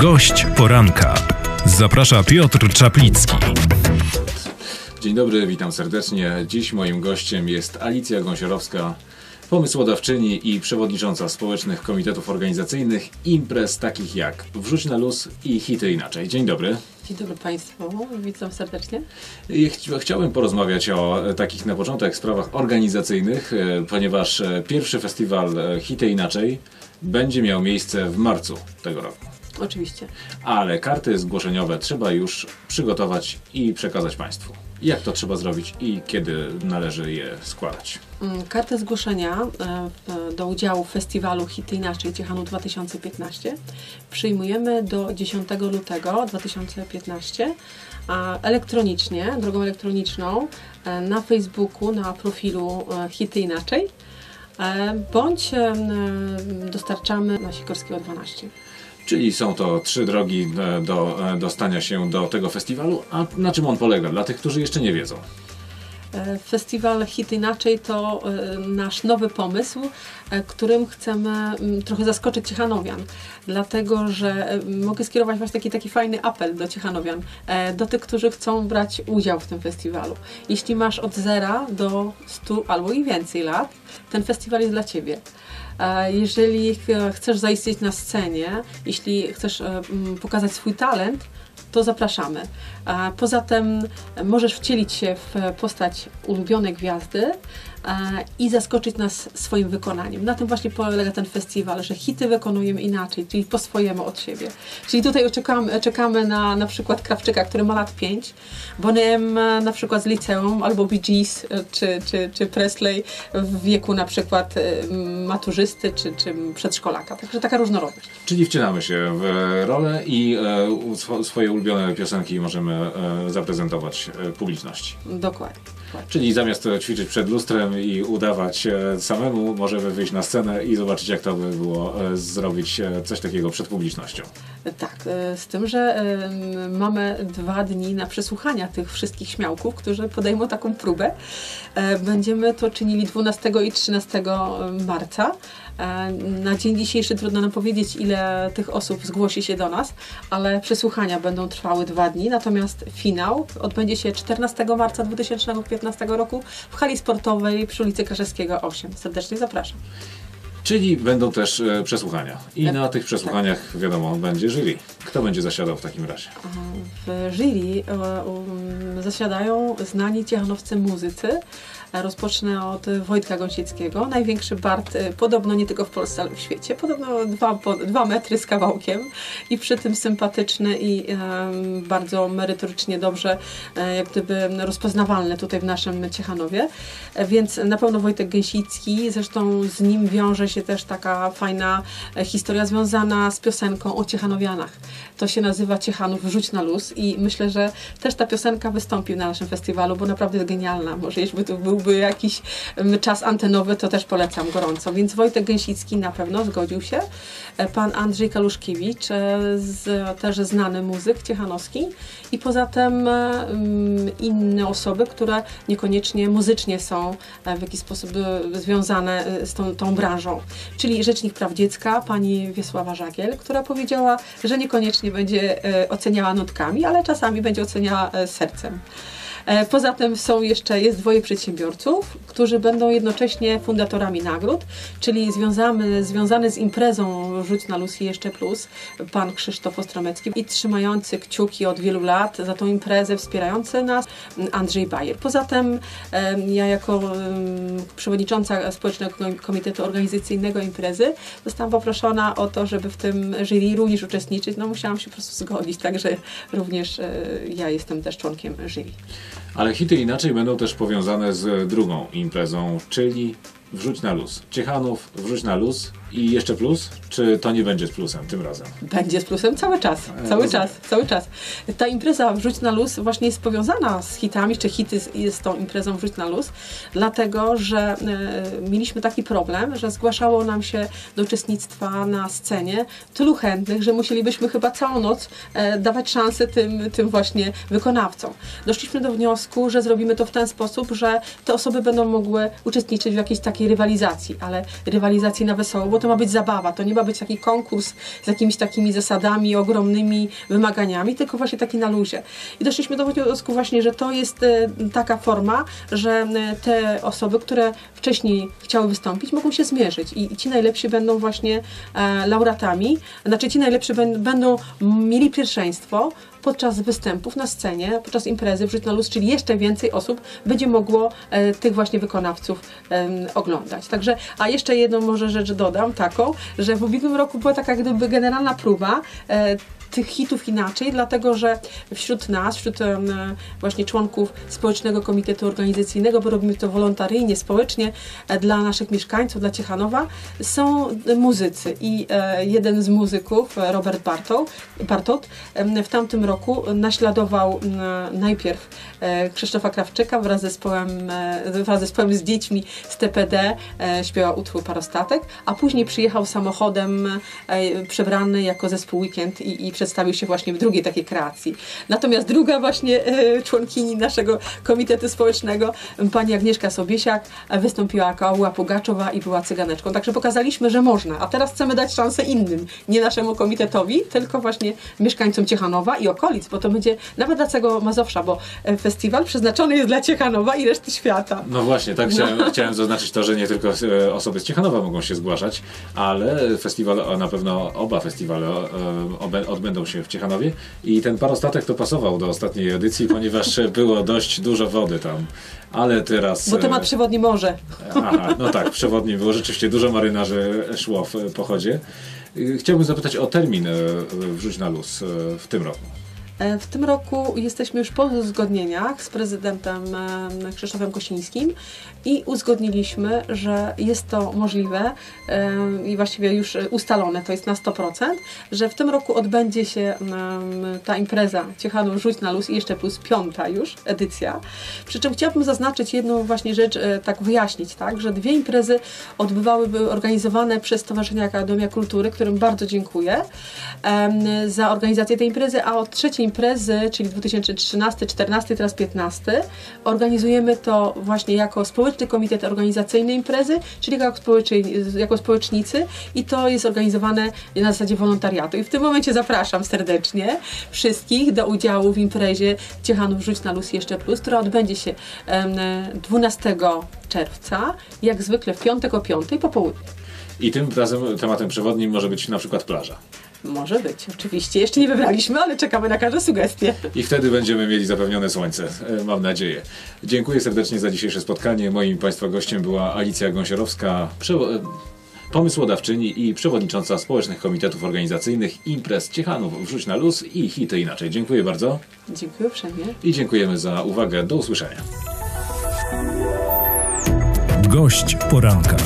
Gość poranka. Zaprasza Piotr Czaplicki. Dzień dobry, witam serdecznie. Dziś moim gościem jest Alicja Gąsiorowska, pomysłodawczyni i przewodnicząca społecznych komitetów organizacyjnych imprez takich jak Wrzuć na luz i Hity Inaczej. Dzień dobry. Dzień dobry Państwu, witam serdecznie. Chciałbym porozmawiać o takich na początek sprawach organizacyjnych, e, ponieważ e, pierwszy festiwal e, Hity Inaczej będzie miał miejsce w marcu tego roku. Oczywiście. Ale karty zgłoszeniowe trzeba już przygotować i przekazać Państwu. Jak to trzeba zrobić i kiedy należy je składać? Mm, Kartę zgłoszenia e, do udziału w festiwalu Hity Inaczej Ciechanu 2015 przyjmujemy do 10 lutego 2015 a elektronicznie, drogą elektroniczną e, na Facebooku, na profilu e, Hity Inaczej bądź dostarczamy na Sikorskiego 12. Czyli są to trzy drogi e, do e, dostania się do tego festiwalu. A na czym on polega? Dla tych, którzy jeszcze nie wiedzą. E, Festiwal Hit Inaczej to nasz nowy pomysł, którym chcemy mm, trochę zaskoczyć Ciechanowian. Dlatego, że mogę skierować właśnie taki, taki fajny apel do Ciechanowian, do tych, którzy chcą brać udział w tym festiwalu. Jeśli masz od zera do 100 albo i więcej lat, ten festiwal jest dla Ciebie. E, Jeżeli ch- chcesz zaistnieć na scenie, jeśli chcesz e, pokazać swój talent, to zapraszamy. A Poza tym możesz wcielić się w postać ulubionej gwiazdy e, i zaskoczyć nas swoim wykonaniem. Na tym właśnie polega ten festiwal, że hity wykonujemy inaczej, czyli po swojemu od siebie. Czyli tutaj czekamy, czekamy na na przykład Krawczyka, który ma lat 5, Bonem e, na przykład z liceum, albo Bee Gees, e, czy, czy, czy Presley w wieku na przykład e, maturzysty, czy, czy przedszkolaka. Także taka różnorodność. Czyli wcielamy się w rolę i e, swoje ulubione piosenki możemy e, zaprezentować e, publiczności. Dokładnie. dokładnie. Czyli zamiast e, ćwiczyć przed lustrem i udawać e, samemu, możemy wyjść na scenę i zobaczyć, jak to by było e, zrobić e, coś takiego przed publicznością. Tak, z tym, że mamy dwa dni na przesłuchania tych wszystkich śmiałków, którzy podejmą taką próbę. Będziemy to czynili 12 i 13 marca. E, Na dzień dzisiejszy trudno nam powiedzieć, ile tych osób zgłosi się do nas, ale przesłuchania będą trwały dwa dni, natomiast finał odbędzie się 14 marca 2015 roku w hali sportowej przy ulicy Kraszewskiego 8. Serdecznie zapraszam. Czyli będą też e, przesłuchania. I Tak. na tych przesłuchaniach, wiadomo, będzie jury. Kto będzie zasiadał w takim razie? W jury e, um, zasiadają znani ciechanowcy muzycy. E, Rozpocznę od Wojtka Gąsieckiego, największy bard e, podobno nie tylko w Polsce, ale w świecie. Podobno dwa, po, dwa metry z kawałkiem i przy tym sympatyczny i em, bardzo merytorycznie dobrze e, jak gdyby rozpoznawalny tutaj w naszym Ciechanowie. E, Więc na pewno Wojtek Gęsicki, zresztą z nim wiąże się też taka fajna e, historia związana z piosenką o Ciechanowianach. To się nazywa Ciechanów Rzuć na luz i myślę, że też ta piosenka wystąpi na naszym festiwalu, bo naprawdę jest genialna. Może jeśli tu byłby jakiś czas antenowy, to też polecam gorąco. Więc Wojtek Gęsicki na pewno zgodził się. E, Pan Andrzej Kaluszkiewicz, e, z, też znany muzyk ciechanowski i poza tym e, mm, inne osoby, które niekoniecznie muzycznie są w jakiś sposób związane z tą, tą branżą. Czyli Rzecznik Praw Dziecka, pani Wiesława Żagiel, która powiedziała, że niekoniecznie będzie oceniała nutkami, ale czasami będzie oceniała sercem. E, Poza tym są jeszcze, jest dwoje przedsiębiorców, którzy będą jednocześnie fundatorami nagród, czyli związany, związany z imprezą Rzuć na luz i jeszcze plus, pan Krzysztof Ostromecki i trzymający kciuki od wielu lat za tą imprezę, wspierający nas Andrzej Bajer. Poza tym ja jako przewodnicząca Społecznego Komitetu Organizacyjnego imprezy zostałam poproszona o to, żeby w tym jury również uczestniczyć. No musiałam się po prostu zgodzić, także również e, ja jestem też członkiem jury. Ale hity inaczej będą też powiązane z drugą imprezą, czyli Wrzuć na luz. Ciechanów, wrzuć na luz i jeszcze plus? Czy to nie będzie z plusem tym razem? Będzie z plusem cały czas, cały rozumiem. czas, cały czas. Ta impreza Wrzuć na luz właśnie jest powiązana z hitami, czy hity jest tą imprezą Wrzuć na luz, dlatego, że e, mieliśmy taki problem, że zgłaszało nam się do uczestnictwa na scenie tylu chętnych, że musielibyśmy chyba całą noc e, dawać szansę tym, tym właśnie wykonawcom. Doszliśmy do wniosku, że zrobimy to w ten sposób, że te osoby będą mogły uczestniczyć w jakichś takich takiej rywalizacji, ale rywalizacji na wesoło, bo to ma być zabawa, to nie ma być taki konkurs z jakimiś takimi zasadami, ogromnymi wymaganiami, tylko właśnie taki na luzie. I doszliśmy do wniosku właśnie, że to jest e, taka forma, że e, te osoby, które wcześniej chciały wystąpić, mogą się zmierzyć i, ci najlepsi będą właśnie e, laureatami, znaczy ci najlepsi będą mieli pierwszeństwo podczas występów na scenie, podczas imprezy Wrzuć na luz, czyli jeszcze więcej osób będzie mogło e, tych właśnie wykonawców em, oglądać. Także, a jeszcze jedną może rzecz dodam, taką, że w ubiegłym roku była taka gdyby generalna próba e, tych hitów inaczej, dlatego że wśród nas, wśród właśnie członków Społecznego Komitetu Organizacyjnego, bo robimy to wolontaryjnie, społecznie e, dla naszych mieszkańców, dla Ciechanowa, są muzycy. I e, jeden z muzyków, e, Robert Bartot, w tamtym roku naśladował najpierw Krzysztofa Krawczyka wraz z zespołem, wraz z zespołem z dziećmi z TPD śpiewał utwór Parostatek, a później przyjechał samochodem przebrany jako zespół Weekend i, i przedstawił się właśnie w drugiej takiej kreacji. Natomiast druga właśnie e, członkini naszego Komitetu Społecznego, pani Agnieszka Sobiesiak, e, wystąpiła jako Ała Pugaczowa i była cyganeczką. Także pokazaliśmy, że można. A teraz chcemy dać szansę innym, nie naszemu komitetowi, tylko właśnie mieszkańcom Ciechanowa i okolic, bo to będzie nawet dla całego Mazowsza, bo e, festiwal przeznaczony jest dla Ciechanowa i reszty świata. No właśnie, tak chciałem, chciałem zaznaczyć to, że nie tylko osoby z Ciechanowa mogą się zgłaszać, ale festiwal, a na pewno oba festiwale obe- odbędą się w Ciechanowie i ten parostatek to pasował do ostatniej edycji, ponieważ było dość dużo wody tam, ale teraz... Bo temat e, przewodni morze. Aha, no tak, przewodni było rzeczywiście dużo marynarzy szło w pochodzie. Y, Chciałbym zapytać o termin e, wrzuć na luz e, w tym roku. E, W tym roku jesteśmy już po uzgodnieniach z prezydentem em, Krzysztofem Kosińskim i uzgodniliśmy, że jest to możliwe em, i właściwie już e, ustalone, to jest na 100%, że w tym roku odbędzie się ta impreza Ciechanów Rzuć na luz i jeszcze plus piąta już edycja. Przy czym chciałabym zaznaczyć jedną właśnie rzecz, e, tak wyjaśnić, tak, że dwie imprezy odbywałyby organizowane przez Stowarzyszenie Akademia Kultury, którym bardzo dziękuję za organizację tej imprezy, a od trzeciej imprezy, czyli 2013, 14, teraz 15, organizujemy to właśnie jako społeczny komitet organizacyjny imprezy, czyli jako, społeczy, jako społecznicy i to jest organizowane na zasadzie wolontariatu. I w tym momencie zapraszam serdecznie wszystkich do udziału w imprezie Ciechanów Rzuć na Luz Jeszcze Plus, która odbędzie się em, 12 czerwca, jak zwykle w piątek o 5 po południu. I tym razem tematem przewodnim może być na przykład plaża. Może być, oczywiście. Jeszcze nie wybraliśmy, ale czekamy na każde sugestie. I wtedy będziemy mieli zapewnione słońce, e, mam nadzieję. Dziękuję serdecznie za dzisiejsze spotkanie. Moim Państwa gościem była Alicja Gąsiorowska, przewo- e, pomysłodawczyni i przewodnicząca społecznych komitetów organizacyjnych imprez Ciechanów Wrzuć na luz i hity inaczej. Dziękuję bardzo Dziękuję uprzejmie. i dziękujemy za uwagę. Do usłyszenia. Gość poranka.